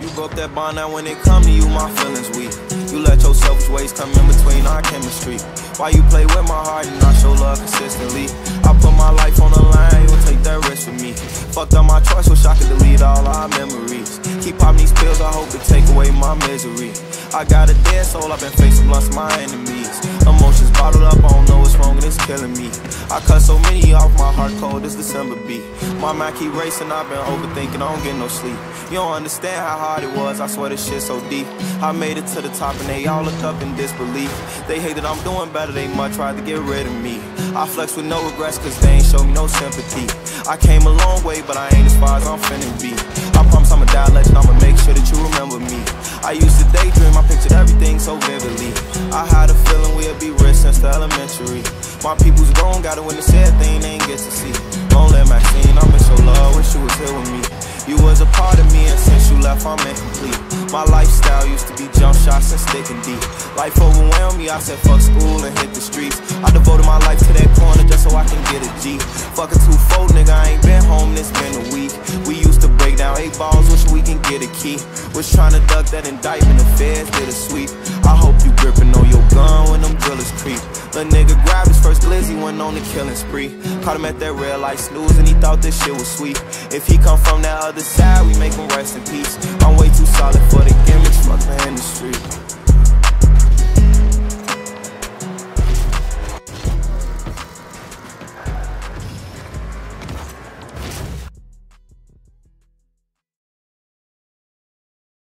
You broke that bond, now when it come to you, my feelings weak. You let your selfish ways come in between our chemistry. Why you play with my heart and not show love consistently? I put my life on the line, you take that risk with me. Fucked up my choice, wish I could delete all our memories. Keep popping these pills, I hope it take away my misery. I got a dead soul, I've been facing blunts, my enemies. Emotions bottled up, I don't know what's wrong, and it's killing me. I cut so many off my heart cold, this December beat. My mind keep racing, I've been overthinking, I don't get no sleep. You don't understand how hard it was, I swear this shit so deep. I made it to the top and they all look up in disbelief. They hate that I'm doing better, they much rather get rid of me. I flex with no regrets, cause they ain't show me no sympathy. I came a long way, but I ain't as far as I'm finna be. I promise I'ma die legend, I'ma make sure that you remember me. I used to daydream, I pictured everything so vividly. I had a elementary. My people's grown, got it when the sad thing they ain't get to see. Don't let Maxine, I miss your love, wish you was here with me. You was a part of me, and since you left, I'm incomplete. My lifestyle used to be jump shots and sticking deep. Life overwhelmed me, I said fuck school and hit the streets. I devoted my life to that corner just so I can get a G. Fuck a two-fold nigga, I ain't been home, it's been a week. We used to break down eight balls, wish we can get a key. Was trying to duck that indictment, the feds did a sweep. I hope you gripping on your went on the killing spree. Caught him at that red light snooze, and he thought this shit was sweet. If he come from that other side, we make him rest in peace.